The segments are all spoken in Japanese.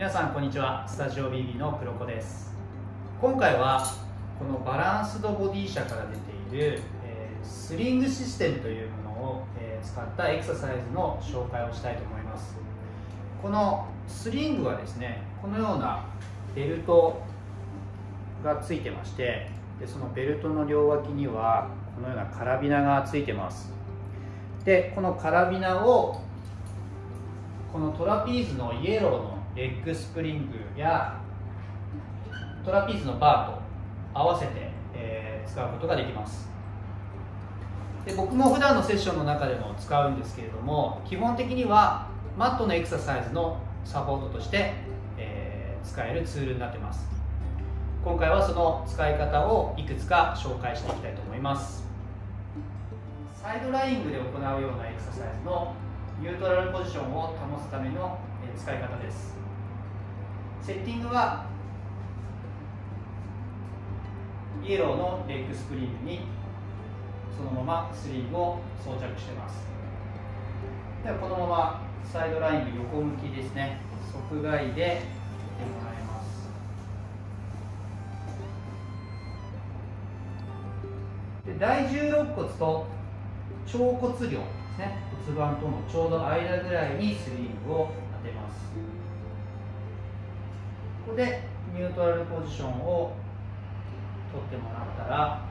皆さんこんにちは。スタジオ BB の黒子です。今回はこのバランスドボディ社から出ている、えー、スリングシステムというものを、えー、使ったエクササイズの紹介をしたいと思います。このスリングはですねこのようなベルトがついてましてでそのベルトの両脇にはこのようなカラビナがついてます。でこのカラビナをこのトラピーズのイエローのレッグスプリングやトラピーズのバーと合わせて、えー、使うことができます。で僕も普段のセッションの中でも使うんですけれども基本的にはマットのエクササイズのサポートとして、えー、使えるツールになってます。今回はその使い方をいくつか紹介していきたいと思います。サイドライングで行うようなエクササイズのニュートラルポジションを保つための使い方です。セッティングはイエローのレッグスプリングにそのままスリングを装着してます。ではこのままサイドラインの横向きですね。側外でやってもらいます。で第16骨と腸骨量ですね。骨盤とのちょうど間ぐらいにスリングを当てます。ここでニュートラルポジションを取ってもらったら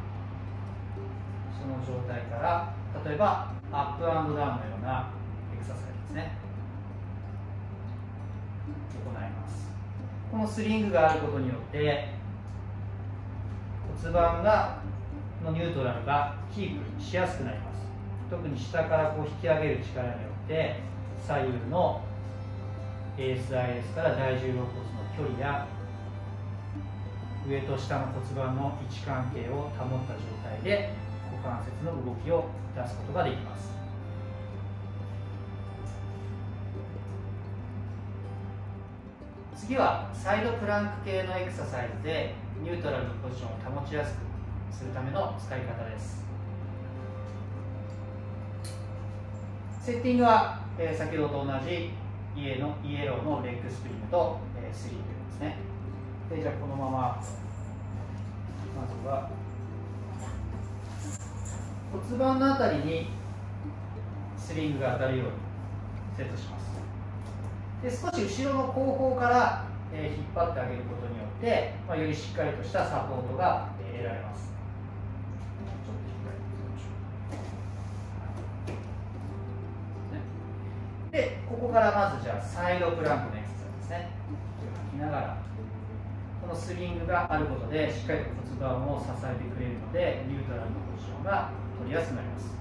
その状態から例えばアップアンドダウンのようなエクササイズですね行います。このスリングがあることによって骨盤がのニュートラルがキープしやすくなります。特に下からこう引き上げる力によって左右の ASIS から第16骨の距離や上と下の骨盤の位置関係を保った状態で股関節の動きを出すことができます。次はサイドプランク系のエクササイズでニュートラルのポジションを保ちやすくするための使い方です。セッティングは、先ほどと同じイエのイエローのレッグスプリングと、えー、スリングですね。でじゃあこのまままずは骨盤のあたりにスリングが当たるようにセットします。で少し後ろの後方から、え、引っ張ってあげることによって、まあ、よりしっかりとしたサポートが、え、得られますでここからまずじゃあサイドプランクのエクササイズですね吐きながら。このスリングがあることでしっかりと骨盤を支えてくれるのでニュートラルのポジションが取りやすくなります。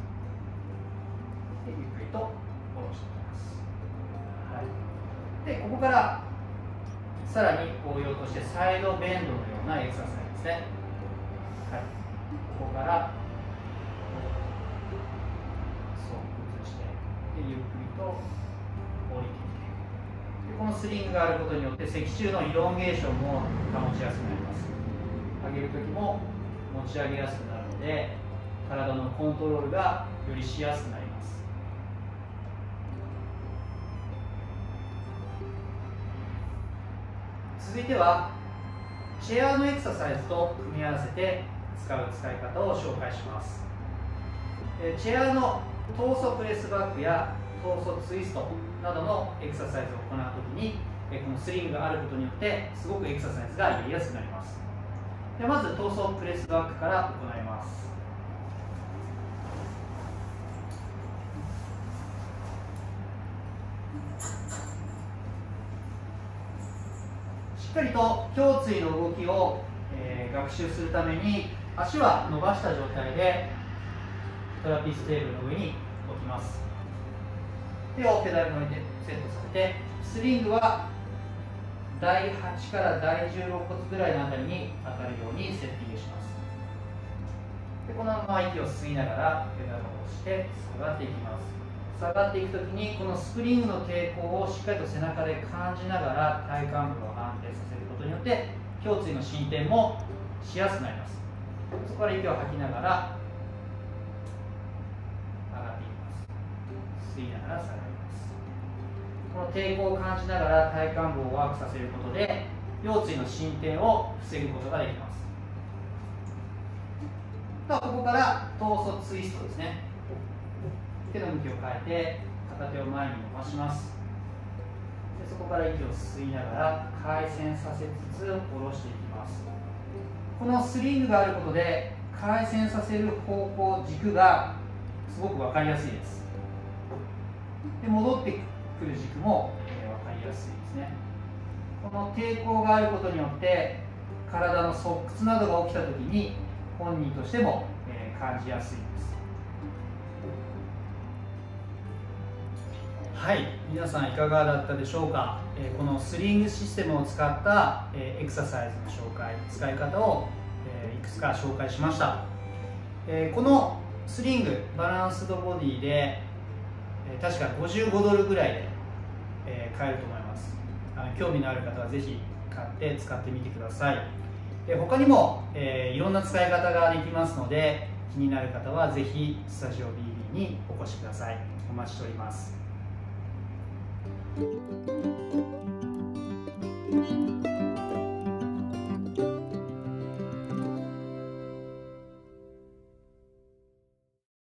でゆっくりと下ろしていきます、はい、でここからさらに応用としてサイドベンドのようなエクササイズですね、はい、ここから。そう崩して。でゆっくりとのスリングがあることによって脊柱のイロンゲーションも保ちやすくなります。上げる時も持ち上げやすくなるので体のコントロールがよりしやすくなります。続いてはチェアのエクササイズと組み合わせて使う使い方を紹介します。チェアのトーソプレスバックやトーソツイストなどのエクササイズを行うときにこのスリングがあることによってすごくエクササイズがやりやすくなります。でまずトーソプレスバックから行います。しっかりと胸椎の動きを、えー、学習するために足は伸ばした状態でトラピステーブルの上に置きます。手をペダルの上でセットさせてスリングは第8から第16骨ぐらいのあたりに当たるようにセッティングします。でこのまま息を吸いながらペダルを押して下がっていきます。下がっていくときにこのスプリングの抵抗をしっかりと背中で感じながら体幹部を安定させることによって胸椎の進展もしやすくなります。そこから息を吐きながら上がっていきます吸いながら下がります。この抵抗を感じながら体幹部をワークさせることで腰椎の進展を防ぐことができます。ではここから頭側ツイストですね。手の向きを変えて片手を前に伸ばします。でそこから息を吸いながら回旋させつつ下ろしていきます。このスリングがあることで回旋させる方向軸がすごく分かりやすいです。で戻ってくる軸も、えー、分かりやすいですね。この抵抗があることによって体の側屈などが起きた時に本人としても、えー、感じやすいです。はい。皆さんいかがだったでしょうか、えー、このスリングシステムを使った、えー、エクササイズの紹介使い方を、えー、いくつか紹介しました、えー、このスリングバランスドボディで、え、確か55ドルぐらいで、え、買えると思います。あの興味のある方はぜひ買って使ってみてください。で他にも、え、いろんな使い方ができますので気になる方はぜひスタジオ BB にお越しください。お待ちしております。